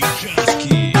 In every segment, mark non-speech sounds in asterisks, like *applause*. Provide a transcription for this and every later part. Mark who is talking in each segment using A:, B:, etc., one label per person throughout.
A: Just keep.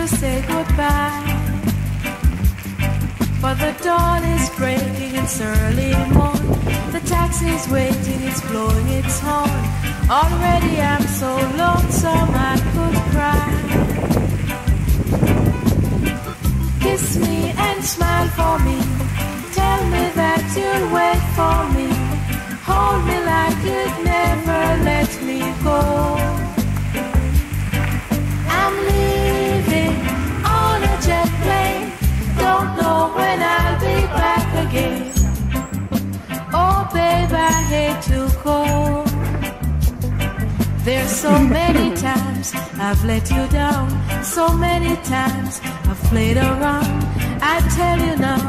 B: To say goodbye. For the dawn is breaking, it's early morn. The taxi's waiting, it's blowing its horn. Already I'm so lonesome I could cry. Kiss me and smile for me. Tell me that you'll There's so many times I've let you down. So many times I've played around. I tell you now,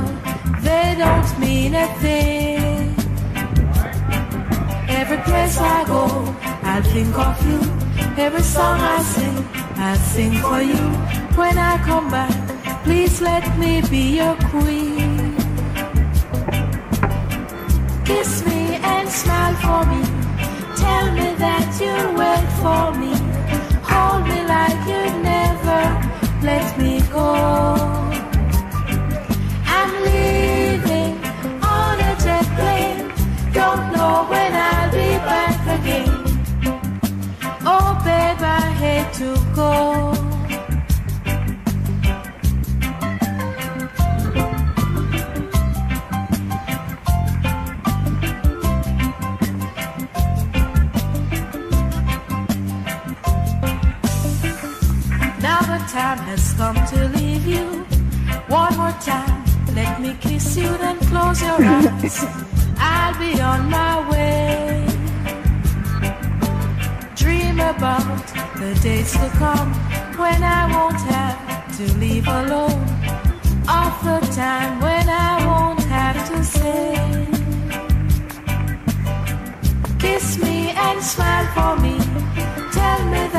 B: they don't mean a thing. Every place I go, I think of you. Every song I sing, I sing for you. When I come back, please let me be your queen. Kiss me and smile for me. Tell me that you'll wait for me. Time has come to leave you. One more time, let me kiss you, then close your eyes. *laughs* I'll be on my way. Dream about the days to come when I won't have to leave alone. Of the time when I won't have to say. Kiss me and smile for me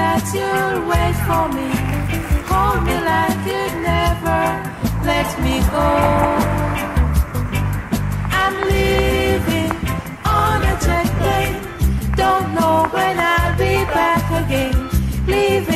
B: that you'll wait for me. Hold me like you'd never let me go. I'm leaving on a jet plane. Don't know when I'll be back again. Leaving.